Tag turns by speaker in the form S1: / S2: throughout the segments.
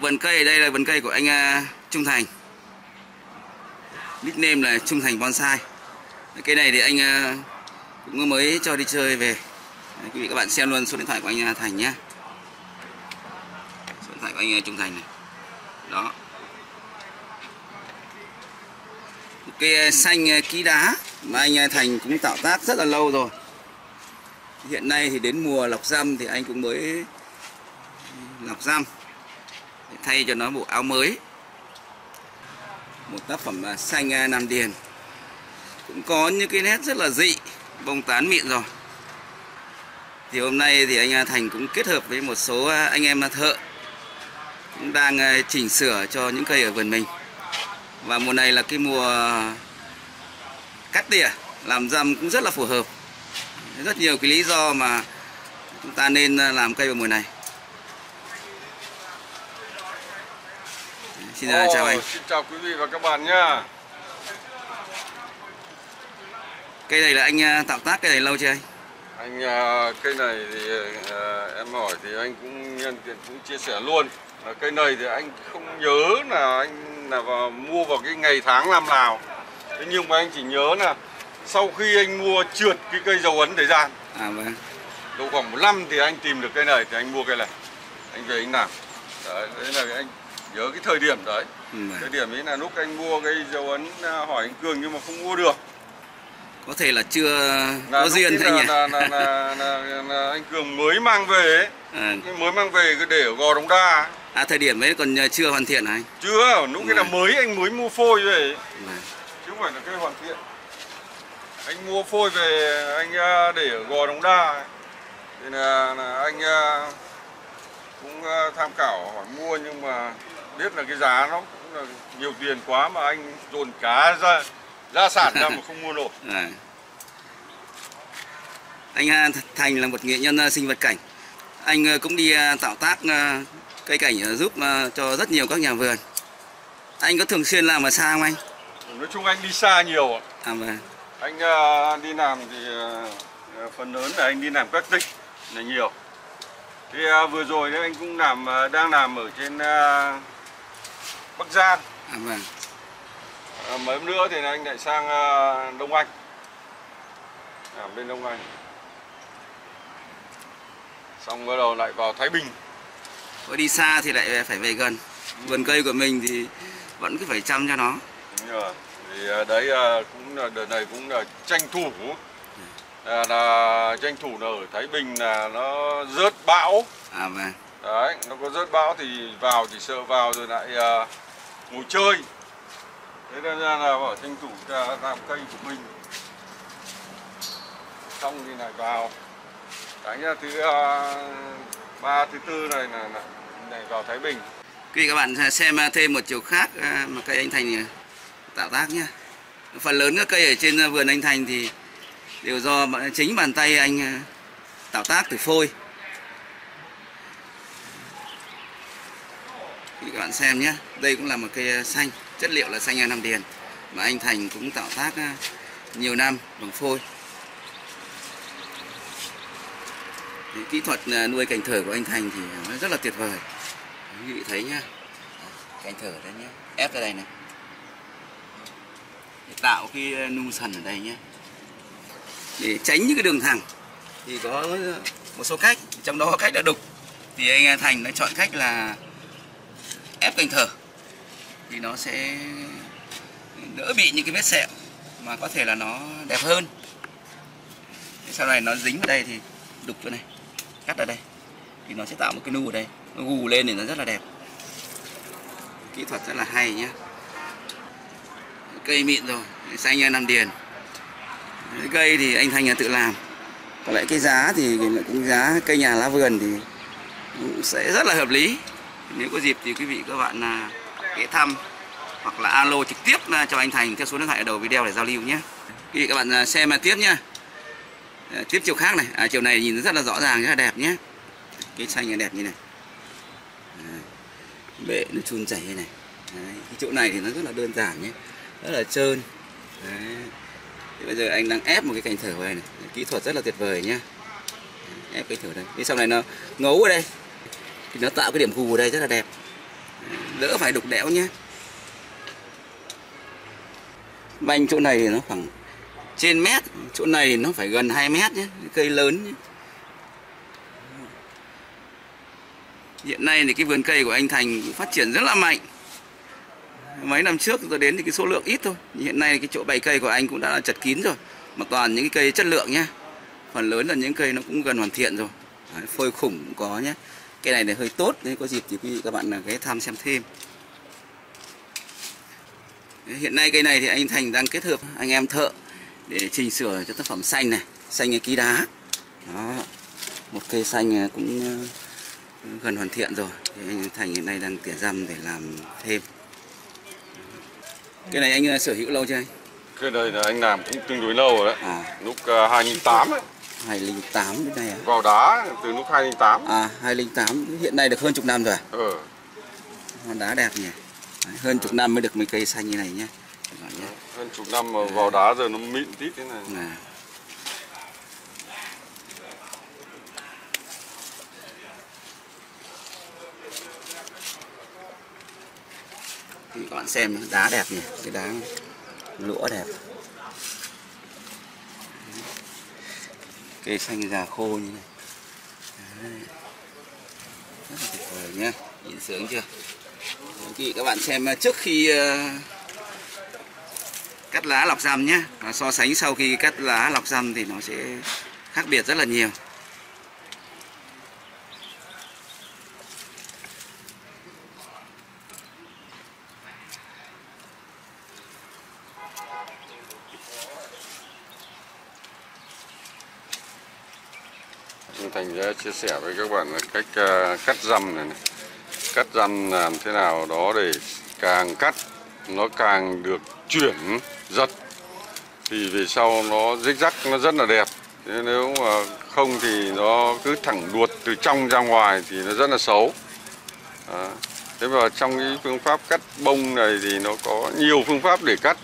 S1: vườn cây ở đây là vườn cây của anh à, Trung Thành. Nickname là Trung Thành Bonsai. Cây này thì anh à, cũng mới cho đi chơi về. Đấy, quý vị các bạn xem luôn số điện thoại của anh à, Thành nhé. Số điện thoại của anh Trung Thành này. Đó. Cây xanh ký đá mà anh Thành cũng tạo tác rất là lâu rồi. Hiện nay thì đến mùa lọc răm thì anh cũng mới lọc răm thay cho nó bộ áo mới. Một tác phẩm à, xanh Nam Điền. Cũng có những cái nét rất là dị, bông tán mịn rồi. Thì hôm nay thì anh Thành cũng kết hợp với một số à, anh em thợ cũng đang à, chỉnh sửa cho những cây ở vườn mình. Và mùa này là cái mùa cắt tỉa, làm răm cũng rất là phù hợp. Rất nhiều cái lý do mà chúng ta nên làm cây vào mùa này. Xin
S2: Ồ,
S1: chào anh
S2: Xin chào quý vị và các bạn nhá.
S1: cây này là anh à, tạo tác cây này lâu chưa anh
S2: Anh à, cây này thì à, em hỏi thì anh cũng nhân tiện cũng chia sẻ luôn. Cây này thì anh không nhớ là anh là vào, mua vào cái ngày tháng năm nào. Thế nhưng mà anh chỉ nhớ là sau khi anh mua trượt cái cây dấu ấn thời gian
S1: à vâng
S2: độ khoảng một năm thì anh tìm được cây này thì anh mua cây này anh về anh làm đấy, đấy là anh nhớ cái thời điểm đấy.
S1: Ừ,
S2: thời điểm ấy là lúc anh mua cái dấu ấn à, hỏi anh cường nhưng mà không mua được.
S1: Có thể là chưa
S2: là
S1: có duyên thế nhỉ?
S2: là, là, là, là, là anh cường mới mang về ấy.
S1: À,
S2: mới mang về cái để ở gò đống đa.
S1: À thời điểm ấy còn chưa hoàn thiện anh?
S2: Chưa lúc cái là mới anh mới mua phôi về.
S1: Vâng.
S2: chứ không phải là cây hoàn thiện. Anh mua phôi về anh à, để ở gò đống đa. Ấy. thì là, là anh à, cũng à, tham khảo hỏi mua nhưng mà biết là cái giá nó cũng là nhiều tiền quá mà anh dồn cá ra gia sản ra mà không mua nổi
S1: À. Anh Th- Thành là một nghệ nhân à, sinh vật cảnh. Anh à, cũng đi à, tạo tác cây cảnh giúp cho rất nhiều các nhà vườn. Anh có thường xuyên làm ở xa không anh?
S2: nói chung anh đi xa nhiều ạ.
S1: À vâng.
S2: anh đi làm thì phần lớn là anh đi làm các tỉnh là nhiều thì vừa rồi đấy anh cũng làm đang làm ở trên Bắc Giang
S1: À vâng.
S2: à, mấy hôm nữa thì anh lại sang à, Đông Anh làm bên Đông Anh xong bắt đầu lại vào Thái Bình
S1: Có đi xa thì lại phải về gần. Vườn cây của mình thì vẫn cứ phải chăm cho nó.
S2: Đúng rồi. thì à, đấy à, cũng là đợt này cũng là tranh thủ à, là tranh thủ là ở Thái Bình là nó rớt bão
S1: À vâng.
S2: đấy nó có rớt bão thì vào thì sợ vào rồi lại à, ngồi chơi thế nên ra là bảo tranh thủ ra làm cây của mình xong thì lại vào đánh ra thứ à, ba, thứ tư này là này vào Thái Bình
S1: Quý các bạn xem à, thêm một chiều khác à, mà cây anh Thành tạo tác nhé. Phần lớn các cây ở trên vườn anh Thành thì đều do chính bàn tay anh tạo tác từ phôi. Các bạn xem nhé. Đây cũng là một cây à, xanh, chất liệu là xanh e Nam Điền mà anh Thành cũng tạo tác à, nhiều năm bằng phôi. Kỹ thuật à, nuôi cảnh thở của anh Thành thì nó rất là tuyệt vời. Quý vị thấy nhá. Cảnh thở đây nhé. Ép ra đây này. Để tạo cái nung nu sần ở đây nhé. Để tránh những cái đường thẳng thì có một số cách, trong đó có cách là đục. Thì anh Thành đã chọn cách là ép cảnh thở thì nó sẽ đỡ bị những cái vết sẹo mà có thể là nó đẹp hơn. Sau này nó dính vào đây thì đục chỗ này, cắt ở đây thì nó sẽ tạo một cái nu ở đây, nó gù lên thì nó rất là đẹp. Kỹ thuật rất là hay nhé. Cây mịn rồi, xanh Nam Điền. Cây thì anh Thành là tự làm. Còn lại cái giá thì cũng giá cây nhà lá vườn thì cũng sẽ rất là hợp lý. Nếu có dịp thì quý vị các bạn là ghé thăm hoặc là alo trực tiếp cho anh Thành theo số điện thoại ở đầu video để giao lưu nhé. Quý vị các bạn à, xem mà tiếp nhá. À, tiếp chiều khác này, à, chiều này nhìn rất là rõ ràng rất là đẹp nhé. Cái xanh này đẹp như này. à, Bệ nó chun chảy như này. Đấy. Cái chỗ này thì nó rất là đơn giản nhé, rất là trơn. Đấy. Thì bây giờ anh đang ép một cái cành thở của anh này, kỹ thuật rất là tuyệt vời nhé. Ép cái thở đây. đi sau này nó ngấu ở đây thì nó tạo cái điểm gù ở đây rất là đẹp đỡ phải đục đẽo nhé. Banh chỗ này nó khoảng trên mét chỗ này nó phải gần 2 mét nhé cây lớn nhé. hiện nay thì cái vườn cây của anh Thành phát triển rất là mạnh. Mấy năm trước tôi đến thì cái số lượng ít thôi hiện nay cái chỗ bày cây của anh cũng đã chật kín rồi. Mà toàn những cái cây chất lượng nhé. Phần lớn là những cây nó cũng gần hoàn thiện rồi. Đấy, phôi khủng cũng có nhé cây này thì hơi tốt nên có dịp thì quý vị các bạn là ghé thăm xem thêm. Hiện nay cây này thì anh Thành đang kết hợp anh em thợ để chỉnh sửa cho tác phẩm xanh này xanh ký đá. Đó một cây xanh cũng gần hoàn thiện rồi. Thì anh Thành hiện nay đang tỉa răm để làm thêm. Cái này anh sở hữu lâu chưa anh?
S2: Cái này là anh làm cũng tương đối lâu rồi đấy.
S1: À.
S2: Lúc uh, 2008 ấy
S1: 2008 đến nay à
S2: vào đá từ lúc 2008
S1: à 2008 hiện nay được hơn chục năm rồi.
S2: Ờ
S1: hòn đá đẹp nhỉ. Đấy, hơn chục năm mới được mấy cây xanh như này nhé Gọi nhé.
S2: hơn chục năm mà vào đá giờ nó mịn tít thế này.
S1: À. Thì các bạn xem đá đẹp nhỉ, cái đá lũa đẹp. Cây xanh già khô như này. Đấy. Rất là tuyệt vời nhá, nhìn sướng chưa? Quý các bạn xem à, trước khi à, cắt lá lọc răm nhé và so sánh sau khi cắt lá lọc răm thì nó sẽ khác biệt rất là nhiều
S2: Trung Thành sẽ chia sẻ với các bạn là cách ờ, cắt răm này, này. Cắt răm làm thế nào đó để càng cắt nó càng được chuyển giật. Thì về sau nó rích rắc nó rất là đẹp. Thế nếu mà không thì nó cứ thẳng đuột từ trong ra ngoài thì nó rất là xấu. À, thế và trong cái phương pháp cắt bông này thì nó có nhiều phương pháp để cắt.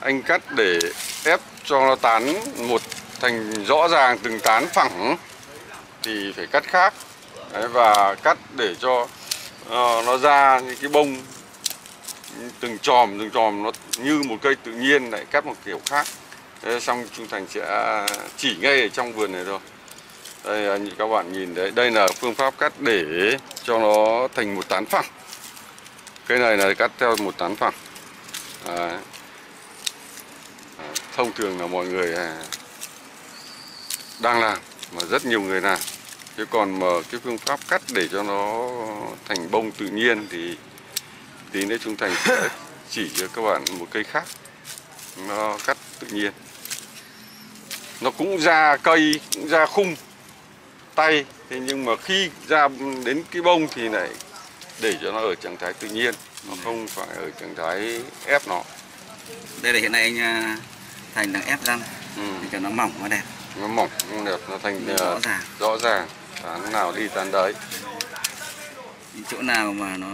S2: Anh cắt để ép cho nó tán một thành rõ ràng từng tán phẳng thì phải cắt khác. Đấy, và cắt để cho uh, nó ra những cái bông từng chòm từng chòm nó như một cây tự nhiên lại cắt một kiểu khác. Thế xong Trung Thành sẽ chỉ ngay ở trong vườn này thôi. Đây như các bạn nhìn đấy. Đây là phương pháp cắt để cho nó thành một tán phẳng. Cây này là cắt theo một tán phẳng. Đấy. À, thông thường là mọi người à, đang làm mà rất nhiều người làm chứ còn mà cái phương pháp cắt để cho nó thành bông tự nhiên thì tí nữa Trung Thành sẽ chỉ cho các bạn một cây khác. Nó cắt tự nhiên. Nó cũng ra cây cũng ra khung tay. Thế nhưng mà khi ra đến cái bông thì lại để cho nó ở trạng thái tự nhiên. Nó không phải ở trạng thái ép nó.
S1: Đây là hiện nay anh à, Thành đang ép răm
S2: ừ.
S1: để cho nó mỏng và đẹp.
S2: Nó mỏng nó đẹp nó thành
S1: rõ
S2: ờ,
S1: ràng.
S2: rõ ràng tán nào đi tán đấy?
S1: Chỗ nào mà nó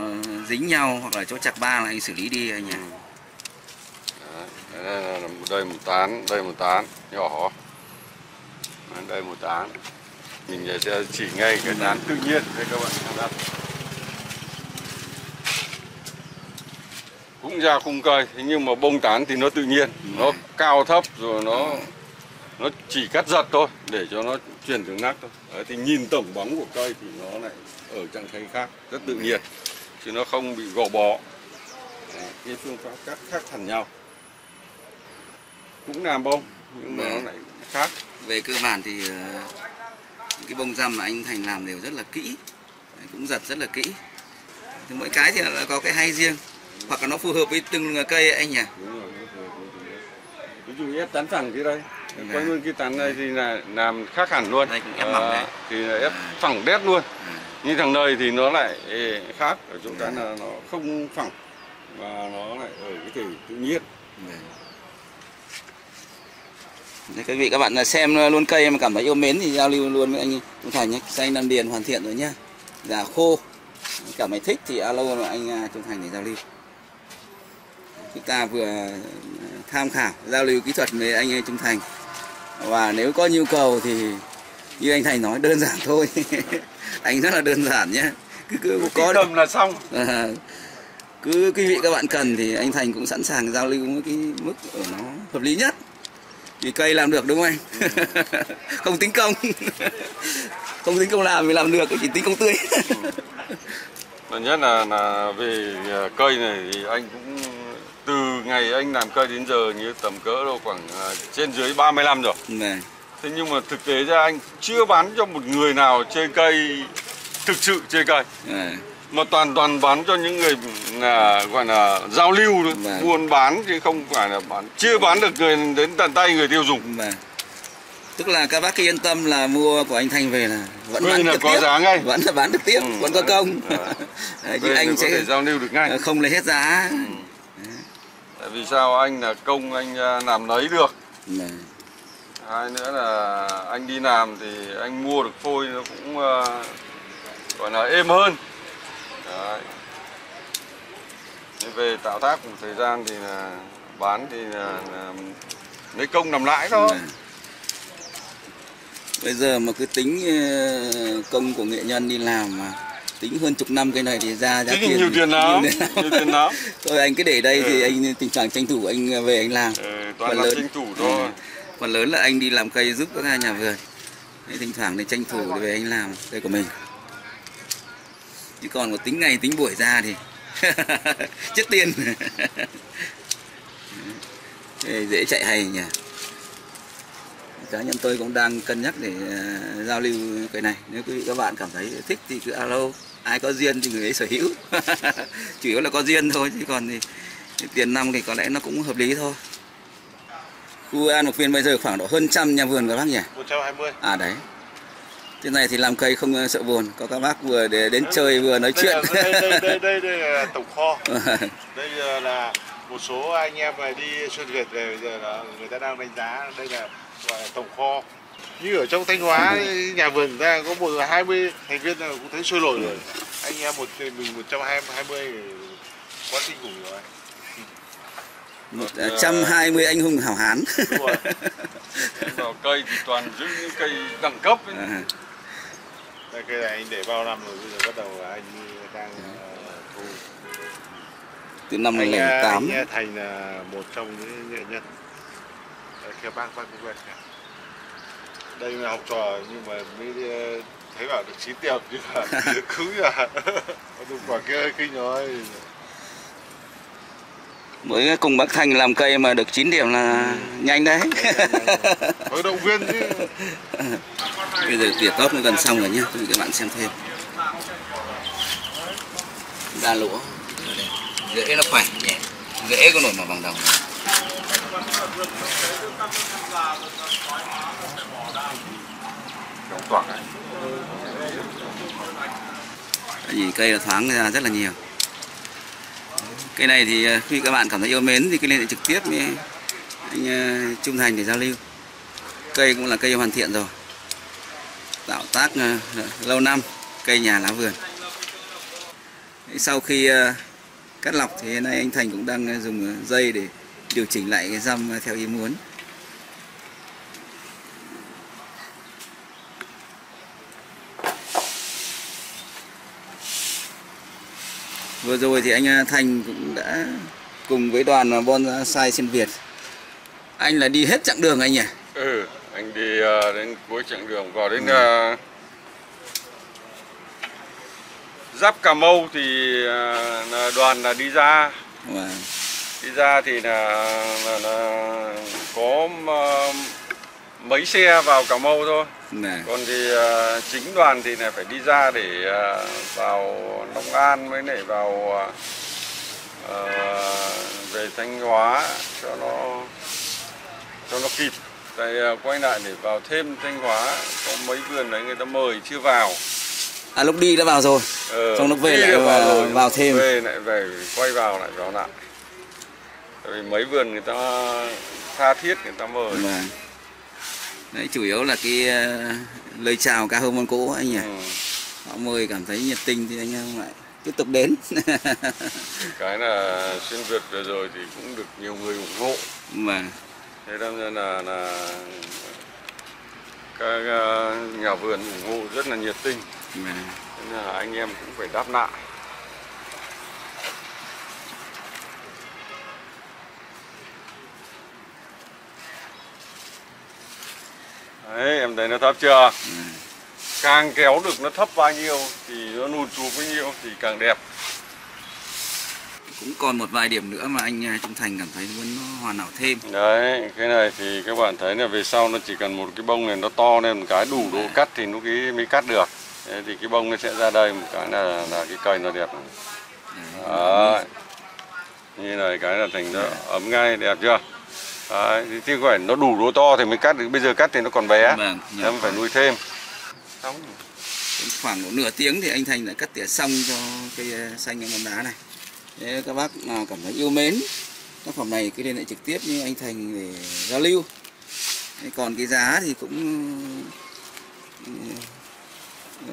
S1: dính nhau hoặc là chỗ chặt ba là anh xử lý đi anh nhỉ.
S2: Đấy, đây là một- đây một tán đây một tán nhỏ. Đây một tán. Mình sẽ chỉ ngay cái tán tự nhiên đây các bạn cũng ra khung cây thế nhưng mà bông tán thì nó tự nhiên nó cao thấp rồi nó nó chỉ cắt giật thôi để cho nó chuyển từ nắc thôi. Đấy, thì nhìn tổng bóng của cây thì nó lại ở trạng thái khác rất tự nhiên chứ nó không bị gò bó. Đấy, cái phương pháp cắt khác hẳn nhau. Cũng làm bông nhưng mà nó lại khác.
S1: Về cơ bản thì ờ, những cái bông răm mà anh Thành làm đều rất là kỹ. Đấy, cũng giật rất là kỹ. Thì mỗi cái thì là có cái hay riêng hoặc là nó phù hợp với từng cây anh nhỉ?
S2: Đúng rồi đúng rồi, đúng rồi. ví dụ tán phẳng thế đây
S1: Dạ.
S2: quay luôn cái tán này thì là làm khác hẳn luôn.
S1: Đây ép mỏng đấy.
S2: thì là ép phẳng đét luôn.
S1: À,
S2: như thằng này thì nó lại khác. Ở chỗ cái là nó không phẳng và nó lại ở cái thể tự nhiên.
S1: Vâng. Đấy, quý vị các bạn là xem luôn cây mà cảm thấy yêu mến thì giao lưu luôn với anh Trung Thành nhé. Xanh đan điền hoàn thiện rồi nhá. Già khô. Cảm thấy thích thì alo anh à, Trung Thành để giao lưu. Chúng ta vừa à, tham khảo giao lưu kỹ thuật với anh Trung Thành và nếu có nhu cầu thì như anh Thành nói đơn giản thôi. Anh rất là đơn giản nhé. Cứ, cứ
S2: có tầm là xong.
S1: À, cứ quý vị các bạn cần thì anh Thành cũng sẵn sàng giao lưu với cái mức ở nó hợp lý nhất. Vì cây làm được đúng không anh? Không tính công. Không tính công làm thì làm được chỉ tính công tươi.
S2: Mà nhất là là về à, cây này thì anh cũng từ ngày anh làm cây đến giờ như tầm cỡ đâu khoảng à, trên dưới 35 rồi.
S1: này
S2: Thế nhưng mà thực tế ra anh chưa bán cho một người nào chơi cây thực sự chơi cây
S1: này
S2: mà toàn toàn bán cho những người là gọi là giao lưu thôi, buôn bán chứ không phải là bán chưa bán được người đến tận tay người tiêu dùng.
S1: Vâng. Tức là các bác cứ yên tâm là mua của anh Thanh về là vẫn bán
S2: là
S1: được
S2: có
S1: tiếp,
S2: giá ngay.
S1: vẫn là bán được tiếp,
S2: Ừ,
S1: vẫn có công.
S2: à.
S1: Chứ anh sẽ
S2: thể giao lưu được ngay.
S1: không lấy hết giá.
S2: Tại vì sao anh là công anh à, làm lấy được.
S1: Này.
S2: Hai nữa là anh đi làm thì anh mua được phôi nó cũng à, gọi là êm hơn. Đấy. Về tạo tác một thời gian thì là bán thì là, là lấy công làm lãi thôi.
S1: Này. Bây giờ mà cứ tính ờ, công của nghệ nhân đi làm mà tính hơn chục năm cái này thì ra giá
S2: thì
S1: tiền
S2: nhiều
S1: thì-
S2: tiền lắm,
S1: nhiều tiền. Thôi anh cứ để đây thì
S2: Ừ.
S1: anh tình trạng tranh thủ anh về anh làm.
S2: Ừ, toàn là
S1: lớn.
S2: tranh thủ thôi.
S1: Ừ. Phần lớn là anh đi làm cây giúp các nhà vườn. Đấy, thỉnh thoảng thì tranh thủ để về anh làm cây của mình. Chứ còn một tính ngày tính buổi ra thì chết tiền. Dễ chạy hay nhỉ. Cá nhân tôi cũng đang cân nhắc để ờ, giao lưu cái này. Nếu quý vị các bạn cảm thấy thích thì cứ alo. Ai có duyên thì người ấy sở hữu. Chủ yếu là có duyên thôi chứ còn thì thì tiền năm thì có lẽ nó cũng hợp lý thôi. Khu An Mộc Viên bây giờ khoảng độ hơn trăm nhà vườn các bác nhỉ?
S3: 120
S1: À đấy. Thế này thì làm cây không ờ, sợ buồn. Có các bác vừa để đến chơi vừa nói
S3: đây
S1: chuyện.
S3: là, đây, đây, đây, đây, đây là tổng kho đây là, là một số anh em đi xuyên Việt về bây giờ là người ta đang đánh giá đây là tổng kho như ở trong Thanh Hóa nhà vườn ta có một hai mươi thành viên là cũng thấy sôi nổi rồi anh em một mình một trăm hai mươi quá kinh khủng rồi
S1: Một ờ, trăm hai mươi anh hùng hảo hán.
S3: Đúng rồi.
S2: Vào cây thì toàn giữ những cây đẳng cấp ấy.
S1: À,
S3: đây cái này anh để bao năm rồi bây giờ bắt đầu anh đang ờ, thu
S1: Từ năm
S3: anh,
S1: lẻ
S3: à,
S1: tám.
S3: anh Thành là một trong những nghệ nhân Đây, kia bác bác cũng kìa. Đây là học trò nhưng mà mới ờ, thấy bảo được 9 điểm nhưng mà cứ là đúng quả kia kinh rồi
S1: Mới cùng bác Thành làm cây mà được 9 điểm là nhanh đấy.
S3: phải động viên chứ
S1: Bây giờ tỉa tóp nó gần xong rồi vị các bạn xem thêm. Đa lũa. Rễ nó khỏe nhẹ. Rễ có nổi màu bằng đồng.
S2: Đóng toạc này.
S1: Cây là thoáng ra rất là nhiều. Cây này thì à, khi các bạn cảm thấy yêu mến thì cứ liên hệ trực tiếp với anh à, Trung Thành để giao lưu. Cây cũng là cây hoàn thiện rồi. Tạo tác à, lâu năm, cây nhà lá vườn. Sau khi cắt lọc thì hiện nay anh Thành cũng đang dùng dây để điều chỉnh lại cái răm theo ý muốn. Vừa rồi thì anh ờ, Thành cũng đã cùng với đoàn bonsai xuyên Việt. Anh là đi hết chặng đường anh nhỉ?
S2: Ừ, anh đi ờ, đến cuối chặng đường vào đến ờ, giáp Cà Mau thì đoàn là đi ra
S1: Và
S2: đi ra thì là, là, là có mấy xe vào Cà Mau thôi.
S1: Này,
S2: còn thì ờ, chính đoàn thì là phải đi ra để ờ, vào Long An với lại vào ờ, về Thanh Hóa cho nó cho nó kịp. Tại ờ, quay lại để vào thêm Thanh Hóa có mấy vườn đấy người ta mời chưa vào.
S1: À lúc đi đã vào rồi.
S2: Ờ,
S1: Xong lúc về lại
S2: được
S1: vào-
S2: rồi,
S1: vào thêm.
S2: về lại về quay vào lại vào lại. Tại vì mấy vườn người ta tha thiết người ta mời.
S1: Và đấy chủ yếu là cái ờ, lời chào ca hôm môn cũ anh nhỉ.
S2: ừ.
S1: Họ mời cảm thấy nhiệt tình thì anh em lại tiếp tục đến.
S2: cái là xuyên việt vừa rồi thì cũng được nhiều người ủng hộ
S1: mà
S2: thế nên là là các ờ, nhà vườn ủng hộ rất là nhiệt tình
S1: mà
S2: nên là anh em cũng phải đáp lại đấy em thấy nó thấp chưa? Càng kéo được nó thấp bao nhiêu thì nó nụt xuống bao nhiêu thì càng đẹp.
S1: Cũng còn một vài điểm nữa mà anh à, Trung Thành cảm thấy muốn nó hoàn hảo thêm.
S2: Đấy cái này thì các bạn thấy là về sau nó chỉ cần một cái bông này nó to lên một cái đủ độ cắt thì nó cái mới cắt được. Thế thì cái bông nó sẽ ra đây một cái là là cái cây nó đẹp đấy. Như này cái là thành nó ấm ngay đẹp chưa đấy thì chứ phải nó đủ độ to thì mới cắt được bây giờ cắt thì nó còn bé.
S1: Vâng, nhỏ
S2: em phải nuôi thêm. Xong.
S1: Khoảng một nửa tiếng thì anh Thành đã cắt tỉa xong cho cây à, xanh ngón đá này. Thế các bác nào cảm thấy yêu mến tác phẩm này cứ liên hệ trực tiếp với anh Thành để giao lưu. Thế còn cái giá thì cũng ừ,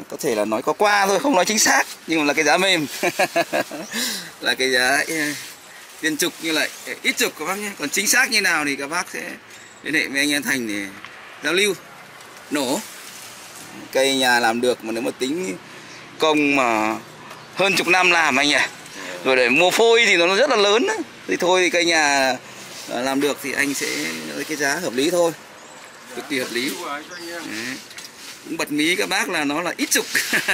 S1: có thể là nói có qua thôi không nói chính xác nhưng mà là cái giá mềm. Là cái giá tiền trục như lại ít trục các bác nhé. Còn chính xác như nào thì các bác sẽ liên hệ với anh em Thành để giao lưu. Nổ. Cây nhà làm được mà nếu mà tính công mà hơn chục năm làm anh nhỉ rồi để mua phôi thì nó rất là lớn thì thôi thì cây nhà à, làm được thì anh sẽ lấy cái giá hợp lý thôi. Cực kỳ hợp lý. Đấy. cũng bật mí các bác là nó là ít chục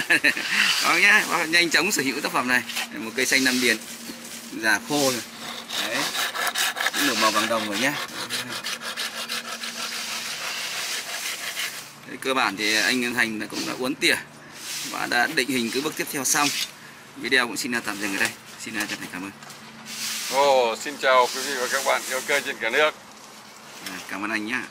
S1: đó nhá, bác nhanh chóng sở hữu tác phẩm này. Một cây xanh năm điền già khô rồi. Đấy. Cũng nửa màu vàng đồng rồi nhá. Thế cơ bản thì anh Thành cũng đã uốn tỉa và đã định hình cái bước tiếp theo xong. Video cũng xin tạm dừng ở đây. Xin chân thành cảm ơn.
S2: Ồ, xin chào quý vị và các bạn. Yêu cây trên cả nước.
S1: À, cảm ơn anh nhá